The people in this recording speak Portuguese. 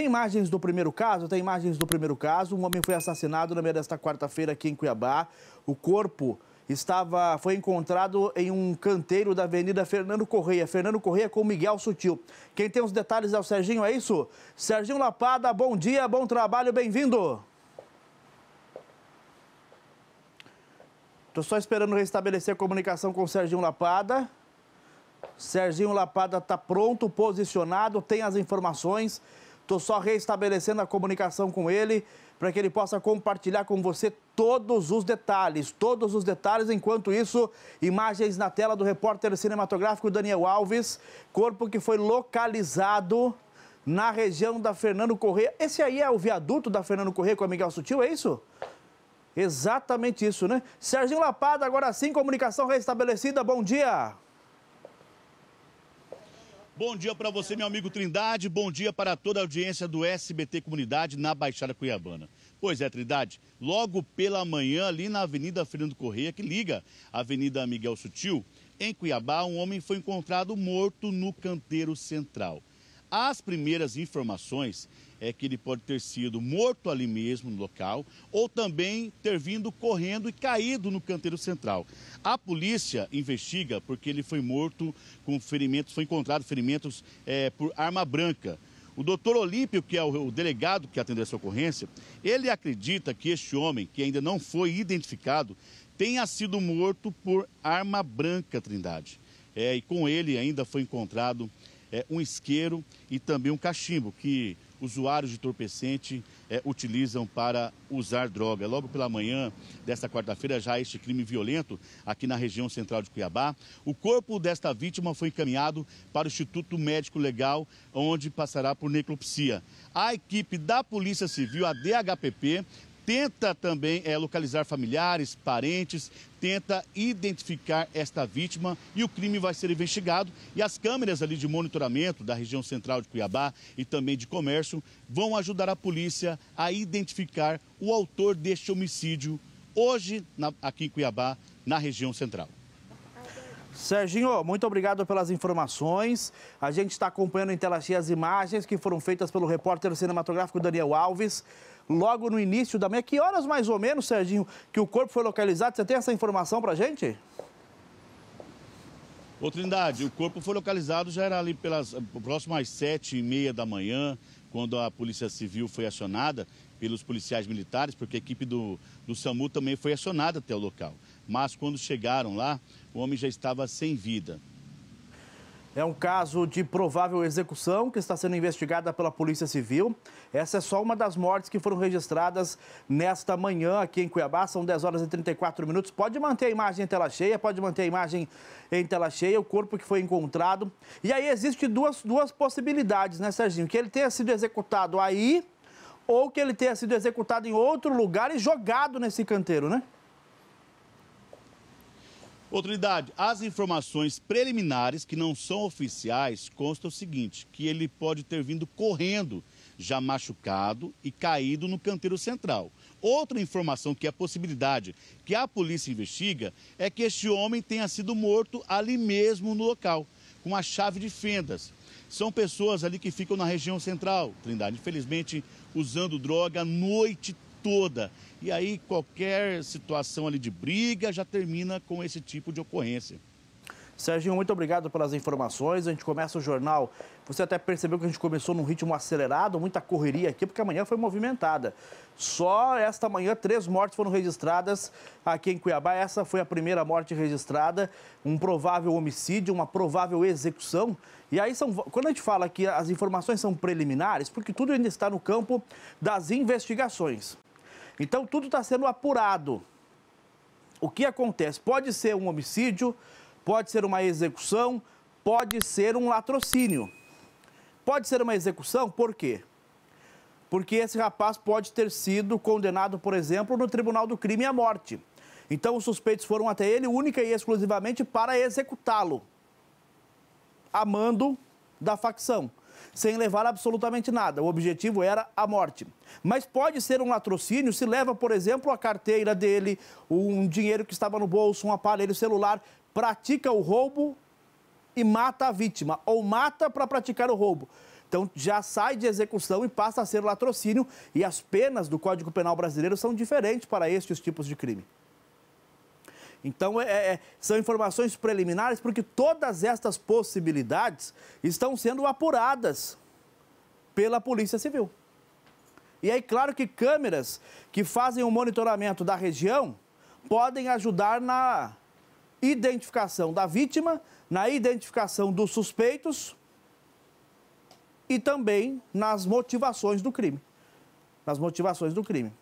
Tem imagens do primeiro caso? Tem imagens do primeiro caso. Um homem foi assassinado na meia desta quarta-feira aqui em Cuiabá. O corpo estava foi encontrado em um canteiro da Avenida Fernando Correia. Fernando Correia com Miguel Sutil. Quem tem os detalhes é o Serginho, é isso? Serginho Lapada, bom dia, bom trabalho, bem-vindo. Estou só esperando restabelecer a comunicação com o Serginho Lapada. Serginho Lapada está pronto, posicionado, tem as informações. Estou só restabelecendo a comunicação com ele para que ele possa compartilhar com você todos os detalhes, todos os detalhes. Enquanto isso, imagens na tela do repórter cinematográfico Daniel Alves, corpo que foi localizado na região da Fernando Corrêa. Esse aí é o viaduto da Fernando Corrêa com a Miguel Sutil, é isso? Exatamente isso, né? Serginho Lapada, agora sim, comunicação restabelecida. Bom dia. Bom dia para você, meu amigo Trindade. Bom dia para toda a audiência do SBT Comunidade na Baixada Cuiabana. Pois é, Trindade, logo pela manhã, ali na Avenida Fernando Correia, que liga a Avenida Miguel Sutil, em Cuiabá, um homem foi encontrado morto no canteiro central. As primeiras informações é que ele pode ter sido morto ali mesmo no local ou também ter vindo correndo e caído no canteiro central. A polícia investiga porque ele foi morto com ferimentos, foi encontrado ferimentos é, por arma branca. O doutor Olímpio, que é o, delegado que atendeu essa ocorrência, ele acredita que este homem, que ainda não foi identificado, tenha sido morto por arma branca, Trindade. É, e com ele ainda foi encontrado é, um isqueiro e também um cachimbo, que usuários de entorpecente é, utilizam para usar droga. Logo pela manhã desta quarta-feira, já este crime violento aqui na região central de Cuiabá. O corpo desta vítima foi encaminhado para o Instituto Médico Legal, onde passará por necropsia. A equipe da Polícia Civil, a DHPP, tenta também é, localizar familiares, parentes, tenta identificar esta vítima e o crime vai ser investigado. E as câmeras ali de monitoramento da região central de Cuiabá e também de comércio vão ajudar a polícia a identificar o autor deste homicídio hoje na, aqui em Cuiabá, na região central. Serginho, muito obrigado pelas informações. A gente está acompanhando em tela cheia as imagens que foram feitas pelo repórter cinematográfico Daniel Alves logo no início da manhã. Que horas mais ou menos, Serginho, que o corpo foi localizado? Você tem essa informação para gente? Ô Trindade, o corpo foi localizado já era ali pelas próximas sete e meia da manhã, quando a Polícia Civil foi acionada pelos policiais militares, porque a equipe do, do SAMU também foi acionada até o local. Mas quando chegaram lá, o homem já estava sem vida. É um caso de provável execução que está sendo investigada pela Polícia Civil. Essa é só uma das mortes que foram registradas nesta manhã aqui em Cuiabá. São 10 horas e 34 minutos. Pode manter a imagem em tela cheia, pode manter a imagem em tela cheia, o corpo que foi encontrado. E aí existe duas, duas possibilidades, né, Serginho? Que ele tenha sido executado aí ou que ele tenha sido executado em outro lugar e jogado nesse canteiro, né? Autoridade, as informações preliminares que não são oficiais constam o seguinte, que ele pode ter vindo correndo, já machucado e caído no canteiro central. Outra informação que é a possibilidade que a polícia investiga é que este homem tenha sido morto ali mesmo no local, com a chave de fendas. São pessoas ali que ficam na região central, Trindade, infelizmente usando droga a noite toda. E aí qualquer situação ali de briga já termina com esse tipo de ocorrência. Serginho, muito obrigado pelas informações. A gente começa o jornal. Você até percebeu que a gente começou num ritmo acelerado, muita correria aqui, porque amanhã foi movimentada. Só esta manhã, três mortes foram registradas aqui em Cuiabá. Essa foi a primeira morte registrada, um provável homicídio, uma provável execução. E aí, são, quando a gente fala que as informações são preliminares, porque tudo ainda está no campo das investigações. Então, tudo está sendo apurado. O que acontece? Pode ser um homicídio, pode ser uma execução, pode ser um latrocínio. Pode ser uma execução, por quê? Porque esse rapaz pode ter sido condenado, por exemplo, no Tribunal do Crime à morte. Então, os suspeitos foram até ele única e exclusivamente para executá-lo, a mando da facção sem levar absolutamente nada. O objetivo era a morte. Mas pode ser um latrocínio se leva, por exemplo, a carteira dele, um dinheiro que estava no bolso, um aparelho celular, pratica o roubo e mata a vítima, ou mata para praticar o roubo. Então já sai de execução e passa a ser latrocínio e as penas do Código Penal brasileiro são diferentes para estes tipos de crime. Então, é, é, são informações preliminares porque todas estas possibilidades estão sendo apuradas pela Polícia Civil. E aí, claro que câmeras que fazem o monitoramento da região podem ajudar na identificação da vítima, na identificação dos suspeitos e também nas motivações do crime. Nas motivações do crime.